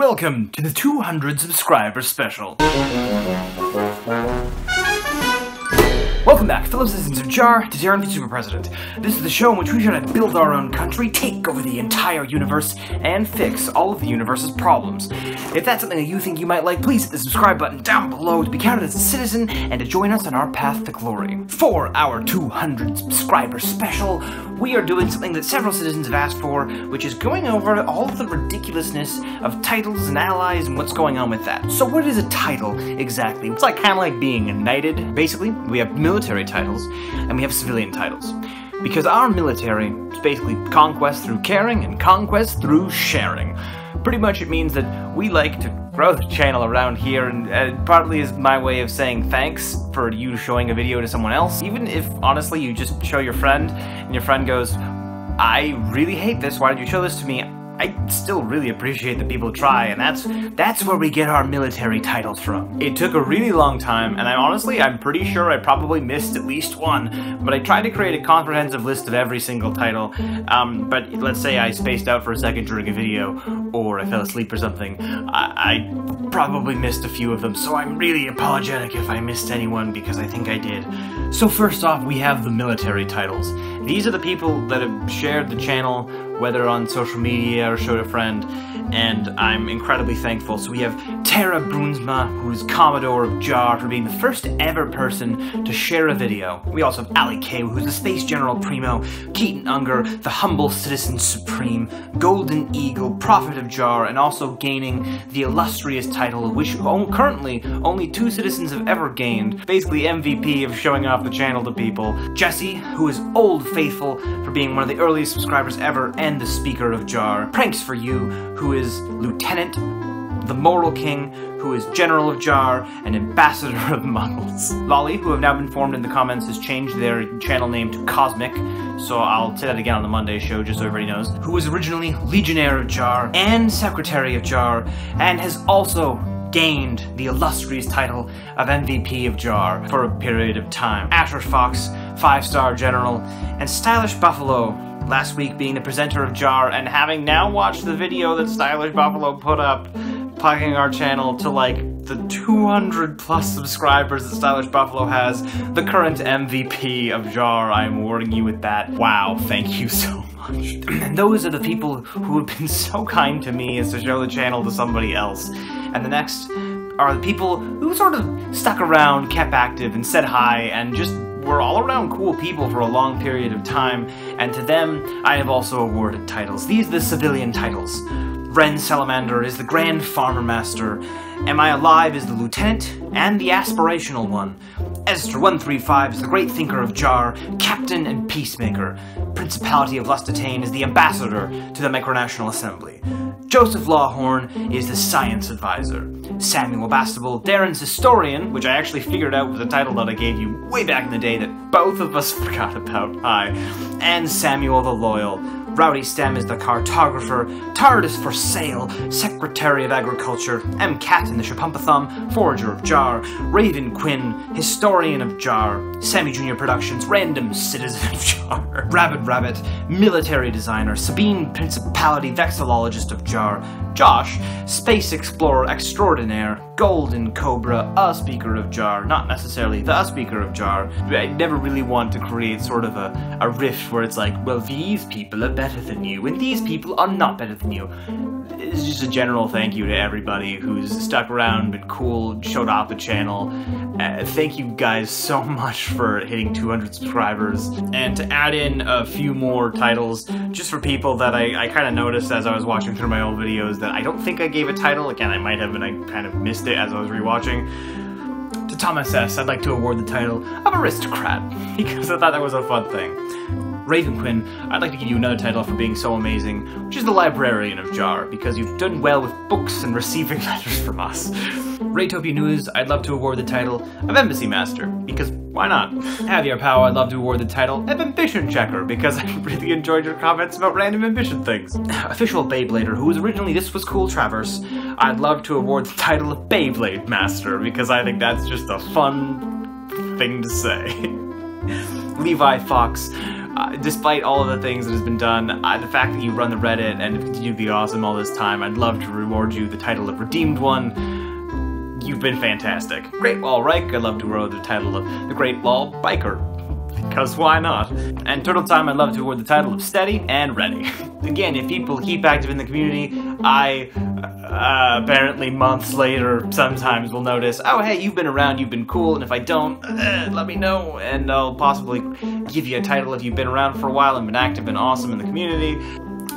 Welcome to the 200 subscriber special. Welcome back, fellow citizens of JAR, to the Super President. This is the show in which we try to build our own country, take over the entire universe, and fix all of the universe's problems. If that's something that you think you might like, please hit the subscribe button down below to be counted as a citizen and to join us on our path to glory. For our 200 subscriber special, we are doing something that several citizens have asked for, which is going over all of the ridiculousness of titles and allies and what's going on with that. So what is a title exactly? It's like kind of like being knighted. Basically, we have military titles and we have civilian titles. Because our military is basically conquest through caring and conquest through sharing. Pretty much it means that we like to grow the channel around here, and uh, partly is my way of saying thanks for you showing a video to someone else. Even if, honestly, you just show your friend, and your friend goes, I really hate this, why did you show this to me? I still really appreciate that people try, and that's that's where we get our military titles from. It took a really long time, and I honestly, I'm pretty sure I probably missed at least one, but I tried to create a comprehensive list of every single title, um, but let's say I spaced out for a second during a video, or I fell asleep or something, I, I probably missed a few of them, so I'm really apologetic if I missed anyone, because I think I did. So first off, we have the military titles. These are the people that have shared the channel, whether on social media or showed a friend, and I'm incredibly thankful. So we have Tara Brunsma, who's Commodore of JAR, for being the first ever person to share a video. We also have Ali K, who's the Space General Primo, Keaton Unger, the Humble Citizen Supreme, Golden Eagle, Prophet of JAR, and also gaining the illustrious title, which currently only two citizens have ever gained, basically MVP of showing off the channel to people. Jesse, who is Old Faithful for being one of the earliest subscribers ever, and the Speaker of JAR. Pranks for You, who is Lieutenant the Moral King, who is General of Jar and Ambassador of Muggles. Lolly, who have now been formed in the comments, has changed their channel name to Cosmic, so I'll say that again on the Monday show just so everybody knows, who was originally Legionnaire of Jar and Secretary of Jar, and has also gained the illustrious title of MVP of Jar for a period of time. Asher Fox, 5-star general, and Stylish Buffalo, last week being the presenter of Jar, and having now watched the video that Stylish Buffalo put up, plugging our channel to like the 200 plus subscribers that Stylish Buffalo has, the current MVP of Jar, I'm awarding you with that. Wow, thank you so much. And those are the people who have been so kind to me as to show the channel to somebody else. And the next are the people who sort of stuck around, kept active, and said hi, and just were all around cool people for a long period of time, and to them, I have also awarded titles. These are the civilian titles. Ren Salamander is the Grand Farmer Master, Am I Alive is the Lieutenant, and the Aspirational One. Esther 135 is the Great Thinker of Jar, Captain and Peacemaker. Principality of Lustatane is the Ambassador to the Micronational Assembly. Joseph Lawhorn is the Science Advisor. Samuel Bastable, Deron's Historian, which I actually figured out was the title that I gave you way back in the day that both of us forgot about. Hi. And Samuel the Loyal. Rowdy Stem is the cartographer, Tardis for Sale, Secretary of Agriculture, M. Cat in the Shapumpathum, Forager of Jar, Raven Quinn, Historian of Jar, Sammy Jr. Productions, Random Citizen of Jar, Rabbit Rabbit, Military Designer, Sabine Principality Vexillologist of Jar, Josh, Space Explorer Extraordinaire, Golden Cobra, a Speaker of Jar, not necessarily the Speaker of Jar. I never really want to create sort of a, a rift where it's like, well, these people are better than you, and these people are not better than you. It's just a general thank you to everybody who's stuck around, been cool, showed off the channel. Uh, thank you guys so much for hitting 200 subscribers. And to add in a few more titles, just for people that I, I kind of noticed as I was watching through my old videos that I don't think I gave a title. Again, I might have, and I kind of missed it as I was rewatching. To Thomas S., I'd like to award the title of Aristocrat, because I thought that was a fun thing. Raven Quinn, I'd like to give you another title for being so amazing, which is the Librarian of Jar, because you've done well with books and receiving letters from us. Raytopia News, I'd love to award the title of Embassy Master, because why not? Javier Pau, I'd love to award the title of Ambition Checker, because I really enjoyed your comments about random ambition things. Official Beyblader, who was originally This Was Cool Traverse, I'd love to award the title of Beyblade Master, because I think that's just a fun thing to say. Levi Fox, uh, despite all of the things that has been done, uh, the fact that you run the Reddit and have continued to be awesome all this time, I'd love to reward you the title of Redeemed One. You've been fantastic. Great Wall Reich, I'd love to award the title of the Great Wall Biker because why not? And Turtle Time, I'd love to award the title of Steady and Ready. Again, if people keep active in the community, I uh, apparently months later sometimes will notice, oh hey, you've been around, you've been cool, and if I don't, uh, let me know, and I'll possibly give you a title if you've been around for a while and been active and awesome in the community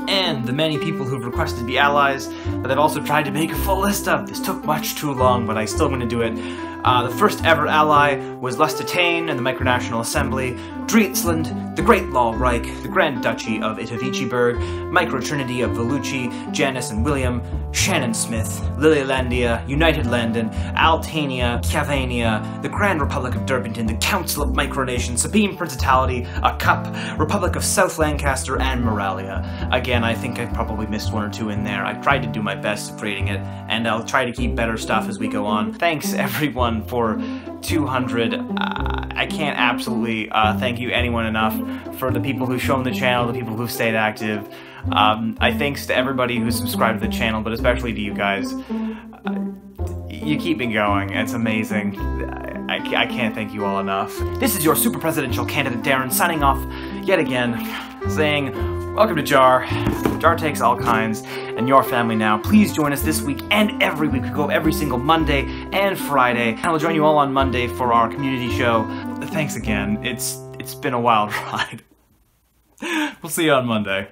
and the many people who've requested to be allies that I've also tried to make a full list of. This took much too long, but I still want to do it. Uh, the first ever ally was Lestitane and the Micronational Assembly, Dreetzland, the Great Law Reich, the Grand Duchy of Itavichiburg, Micro Trinity of Volucci, Janice and William, Shannon Smith, Lilylandia, United London, Altania, Cavania, the Grand Republic of Derpington, the Council of Micronations, Sabine Principality, a Cup, Republic of South Lancaster, and Moralia. Again, I think I probably missed one or two in there. I tried to do my best at creating it, and I'll try to keep better stuff as we go on. Thanks everyone for 200. Uh, I can't absolutely uh, thank you anyone enough for the people who've shown the channel, the people who've stayed active. Um, I thanks to everybody who's subscribed to the channel, but especially to you guys. Uh, you keep me going. It's amazing. I, I can't thank you all enough. This is your super presidential candidate, Deron, signing off yet again, saying, Welcome to Jar. Jar takes all kinds, and your family now. Please join us this week and every week. We go every single Monday and Friday, and we'll join you all on Monday for our community show. Thanks again. It's It's been a wild ride. we'll see you on Monday.